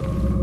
you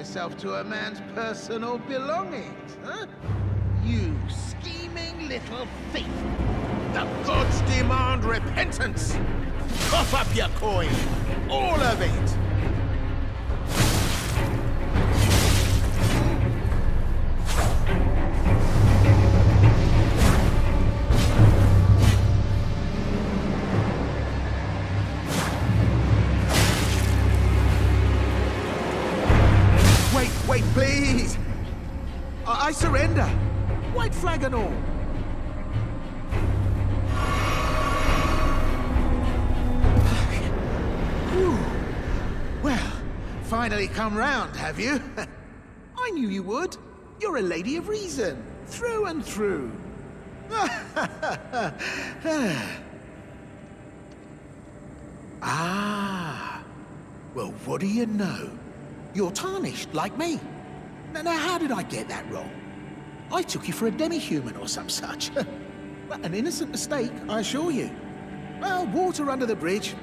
yourself to a man's personal belongings, huh? You scheming little thief! The gods demand repentance! Cough up your coin! All of it! Finally come round, have you? I knew you would. You're a lady of reason, through and through. ah. Well, what do you know? You're tarnished, like me. Now, now, how did I get that wrong? I took you for a demi-human or some such. An innocent mistake, I assure you. Well, water under the bridge.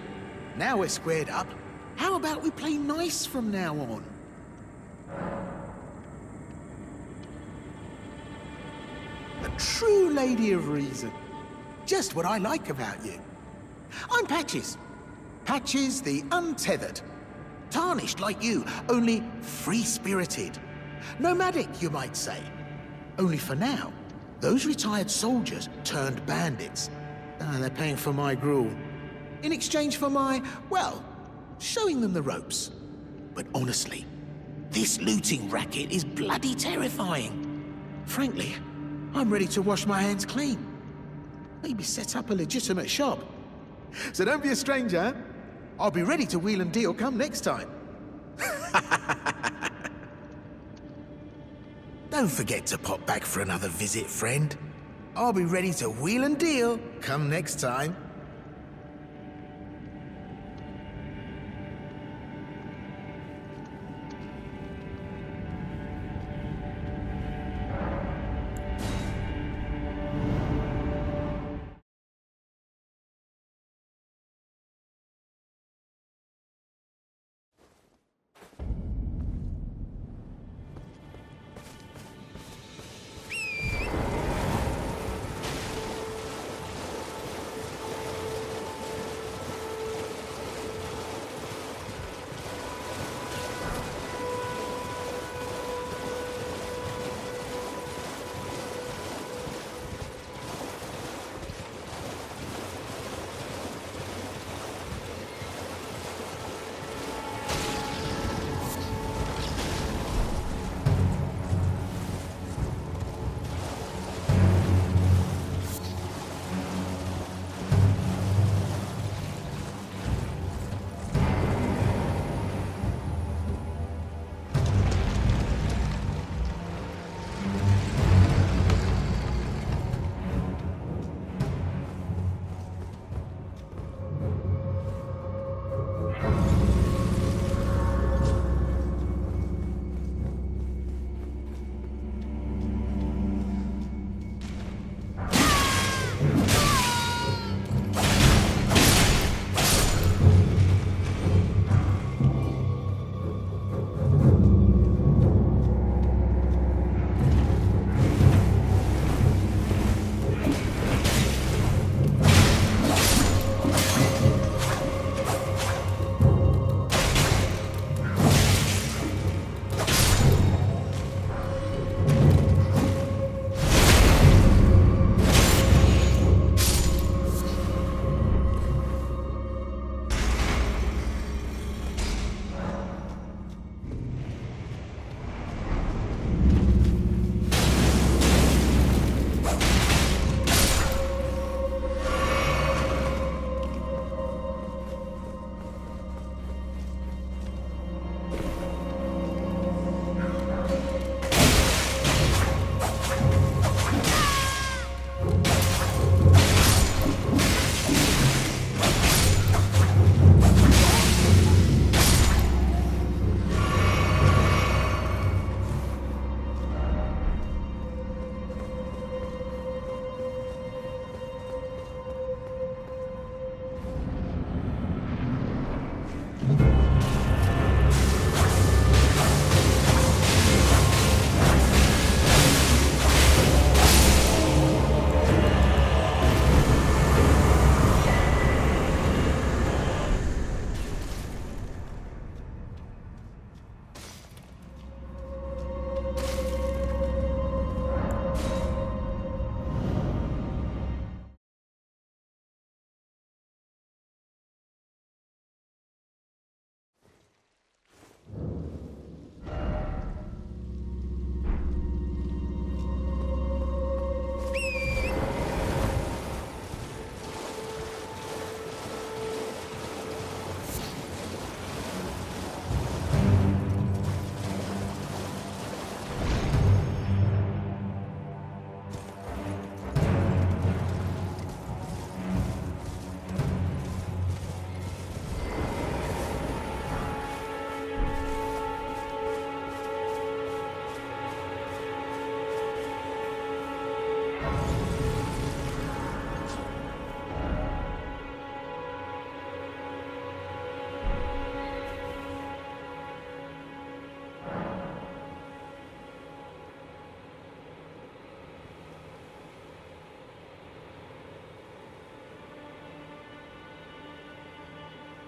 Now we're squared up. How about we play nice from now on? A true lady of reason. Just what I like about you. I'm Patches. Patches the untethered. Tarnished like you, only free-spirited. Nomadic, you might say. Only for now, those retired soldiers turned bandits. Ah, they're paying for my gruel. In exchange for my, well, showing them the ropes. But honestly, this looting racket is bloody terrifying. Frankly, I'm ready to wash my hands clean. Maybe set up a legitimate shop. So don't be a stranger. I'll be ready to wheel and deal come next time. Don't forget to pop back for another visit, friend. I'll be ready to wheel and deal come next time.